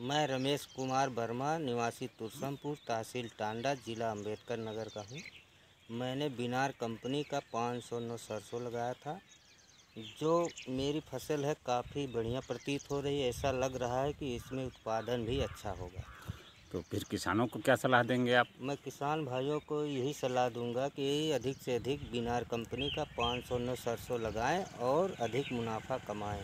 मैं रमेश कुमार वर्मा निवासी तुरसमपुर तहसील टांडा जिला अंबेडकर नगर का हूँ। मैंने बिनार कंपनी का पाँच सौ नौ सरसों लगाया था। जो मेरी फ़सल है काफ़ी बढ़िया प्रतीत हो रही है। ऐसा लग रहा है कि इसमें उत्पादन भी अच्छा होगा। तो फिर किसानों को क्या सलाह देंगे आप? मैं किसान भाइयों को यही सलाह दूँगा कि अधिक से अधिक बिनार कंपनी का पाँच सौ नौ सरसों लगाएँ और अधिक मुनाफा कमाएँ।